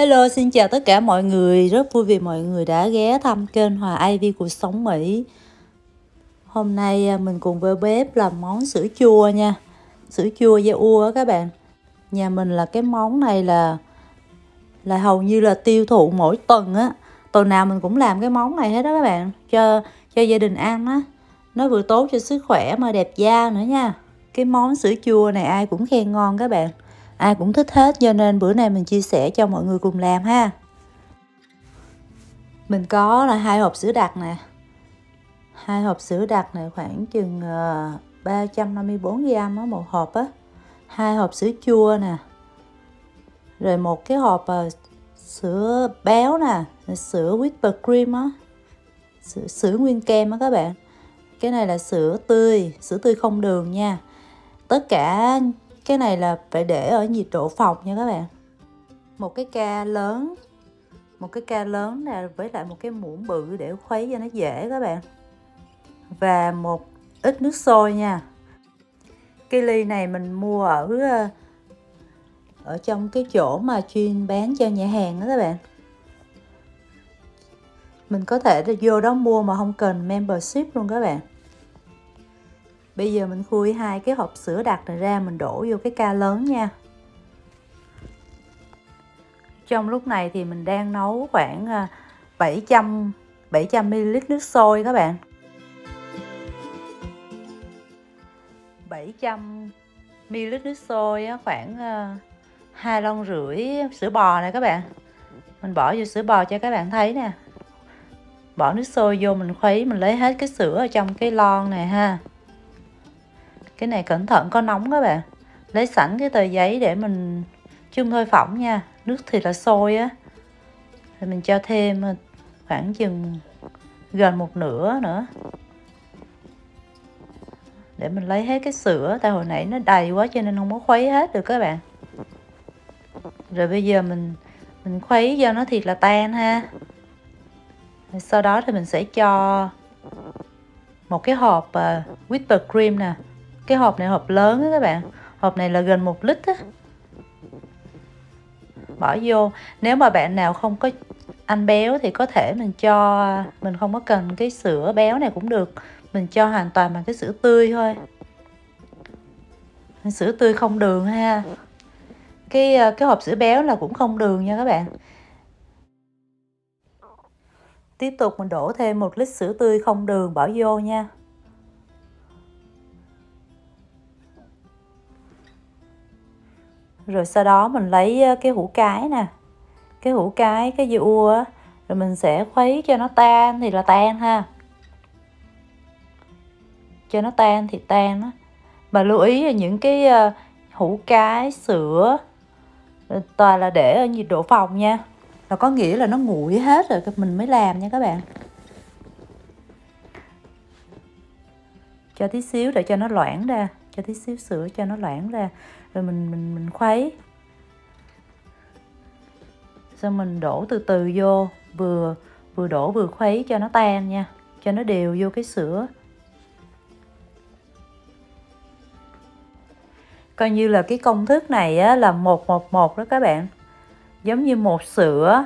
Hello, xin chào tất cả mọi người. Rất vui vì mọi người đã ghé thăm kênh Hòa Ivy Cuộc Sống Mỹ. Hôm nay à, mình cùng với bếp làm món sữa chua nha. Sữa chua da ua á các bạn. Nhà mình là cái món này là là hầu như là tiêu thụ mỗi tuần á. Tuần nào mình cũng làm cái món này hết đó các bạn. Cho cho gia đình ăn á. Nó vừa tốt cho sức khỏe mà đẹp da nữa nha. Cái món sữa chua này ai cũng khen ngon các bạn ai cũng thích hết cho nên bữa nay mình chia sẻ cho mọi người cùng làm ha. Mình có là hai hộp sữa đặc nè. Hai hộp sữa đặc này khoảng chừng ờ, 354 gram á một hộp á. Hai hộp sữa chua nè. Rồi một cái hộp ờ, sữa béo nè sữa whipped cream á. Sữa, sữa nguyên kem á các bạn. Cái này là sữa tươi sữa tươi không đường nha. Tất cả cái này là phải để ở nhiệt độ phòng nha các bạn. Một cái ca lớn, một cái ca lớn nè, với lại một cái muỗng bự để khuấy cho nó dễ các bạn. Và một ít nước sôi nha. Cái ly này mình mua ở ở trong cái chỗ mà chuyên bán cho nhà hàng đó các bạn. Mình có thể vô đó mua mà không cần membership luôn các bạn bây giờ mình khui hai cái hộp sữa đặc này ra, mình đổ vô cái ca lớn nha. Trong lúc này thì mình đang nấu khoảng à, 700 700 ml nước sôi các bạn. 700 ml nước sôi khoảng à, hai lon rưỡi sữa bò này các bạn. Mình bỏ vô sữa bò cho các bạn thấy nè. Bỏ nước sôi vô, mình khuấy, mình lấy hết cái sữa ở trong cái lon này ha cái này cẩn thận có nóng các bạn lấy sẵn cái tờ giấy để mình chung thôi phỏng nha. Nước thì là sôi á. Thì mình cho thêm ờ, khoảng chừng gần một nửa nữa. Để mình lấy hết cái sữa tại hồi nãy nó đầy quá cho nên không có khuấy hết được các bạn. Rồi bây giờ mình mình khuấy cho nó thiệt là tan ha. Sau đó thì mình sẽ cho một cái hộp uh, whipped cream nè cái hộp này hộp lớn đó các bạn. Hộp này là gần một lít á. Bỏ vô. Nếu mà bạn nào không có ăn béo thì có thể mình cho mình không có cần cái sữa béo này cũng được. Mình cho hoàn toàn bằng cái sữa tươi thôi. Sữa tươi không đường ha. Cái cái hộp sữa béo là cũng không đường nha các bạn. Tiếp tục mình đổ thêm một lít sữa tươi không đường bỏ vô nha rồi sau đó mình lấy ờ, cái hũ cái nè. Cái hũ cái cái dưa á, rồi mình sẽ khuấy cho nó tan thì là tan ha. Cho nó tan thì tan á. Mà lưu ý là những cái ờ, hũ cái, sữa ờ, toàn là để ở nhiệt độ phòng nha. Là có nghĩa là nó nguội hết rồi mình mới làm nha các bạn. Cho tí xíu để cho nó loãng ra cho tí xíu sữa cho nó loãng ra rồi mình mình mình khuấy. Xong mình đổ từ từ vô vừa vừa đổ vừa khuấy cho nó tan nha cho nó đều vô cái sữa. Coi như là cái công thức này á, là một một một đó các bạn. Giống như một sữa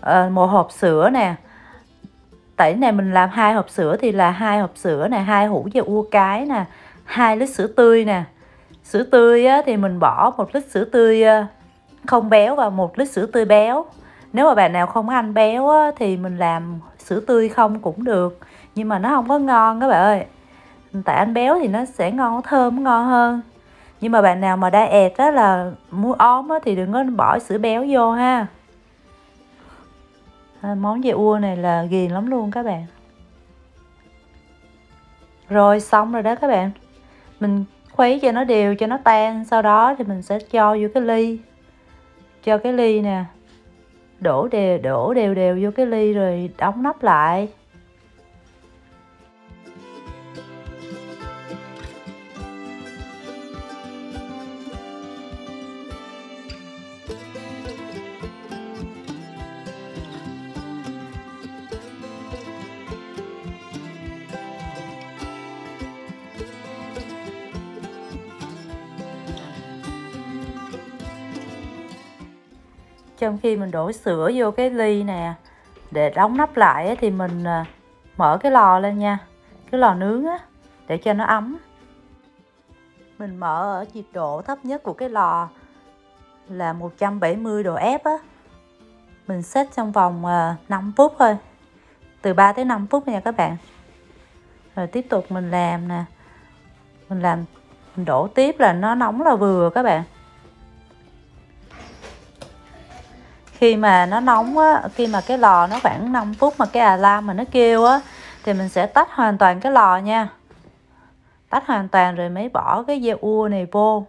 à, một hộp sữa nè. Tại này mình làm hai hộp sữa thì là hai hộp sữa nè hai hũ và ua cái nè hai lít sữa tươi nè. Sữa tươi á, thì mình bỏ một lít sữa tươi không béo và một lít sữa tươi béo. Nếu mà bạn nào không ăn béo á, thì mình làm sữa tươi không cũng được. Nhưng mà nó không có ngon các bạn ơi. Tại ăn béo thì nó sẽ ngon thơm ngon hơn. Nhưng mà bạn nào mà diet á là muốn ốm á thì đừng có bỏ sữa béo vô ha. À, món dây ua này là ghiền lắm luôn các bạn. Rồi xong rồi đó các bạn mình khuấy cho nó đều, cho nó tan, sau đó thì mình sẽ cho vô cái ly. Cho cái ly nè. Đổ đều đổ đều đều vô cái ly rồi đóng nắp lại. Trong khi mình đổ sữa vô cái ly nè, để đóng nắp lại thì mình à, mở cái lò lên nha. Cái lò nướng á, để cho nó ấm. Mình mở ở nhiệt độ thấp nhất của cái lò là 170 độ F á. Mình set trong vòng à, 5 phút thôi. Từ 3 tới 5 phút nha các bạn. Rồi tiếp tục mình làm nè. Mình làm, mình đổ tiếp là nó nóng là vừa các bạn. Khi mà nó nóng á, khi mà cái lò nó khoảng 5 phút mà cái alarm mà nó kêu á, thì mình sẽ tách hoàn toàn cái lò nha. Tách hoàn toàn rồi mới bỏ cái dây ua này vô.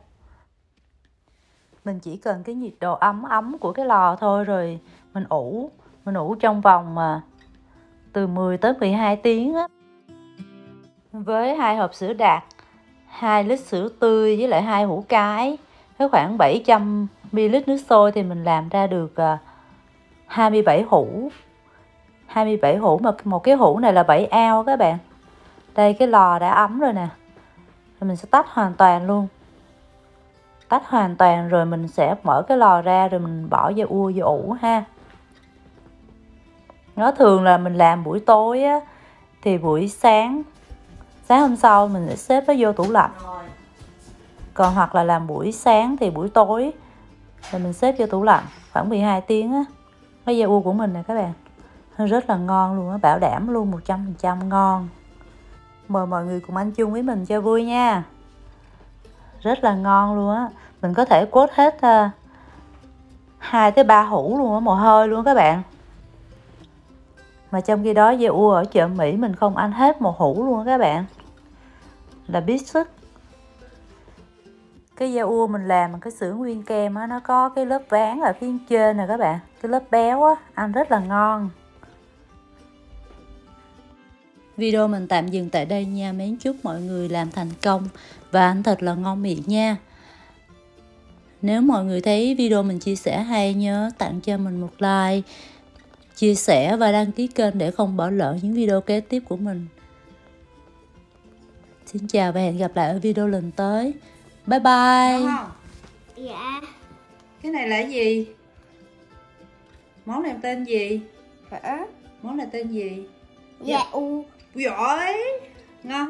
Mình chỉ cần cái nhiệt độ ấm ấm của cái lò thôi rồi mình ủ mình ủ trong vòng mà từ 10 tới 12 tiếng á. Với hai hộp sữa đặc, hai lít sữa tươi với lại hai hũ cái cái khoảng 700 ml nước sôi thì mình làm ra được à, 27 hũ. 27 hũ mà một cái hũ này là 7 ao các bạn. Đây, cái lò đã ấm rồi nè. Rồi mình sẽ tách hoàn toàn luôn. Tách hoàn toàn rồi mình sẽ mở cái lò ra rồi mình bỏ vào ua vô ủ ha. Nó thường là mình làm buổi tối á, thì buổi sáng sáng hôm sau mình sẽ xếp nó vô tủ lạnh còn hoặc là làm buổi sáng thì buổi tối. Thì mình xếp vô tủ lạnh khoảng 12 tiếng á. Cái da u của mình nè các bạn. Rất là ngon luôn á, bảo đảm luôn 100% ngon. Mời mọi người cùng ăn chung với mình cho vui nha. Rất là ngon luôn á. Mình có thể cốt hết ờ, hai tới ba hũ luôn á, mồ hôi luôn các bạn. Mà trong khi đó da u ở chợ Mỹ mình không ăn hết một hũ luôn các bạn. Là biết sức cái da u mình làm bằng cái sữa nguyên kem á, nó có cái lớp ván ở phía trên nè các bạn. Cái lớp béo á, ăn rất là ngon. Video mình tạm dừng tại đây nha. Mến chúc mọi người làm thành công. Và ăn thật là ngon miệng nha. Nếu mọi người thấy video mình chia sẻ hay, nhớ tặng cho mình một like, chia sẻ và đăng ký kênh để không bỏ lỡ những video kế tiếp của mình. Xin chào và hẹn gặp lại ở video lần tới bye bye. Dạ. Cái này là gì? Món này tên gì? Phở món này tên gì? Dạ. U giỏi ngon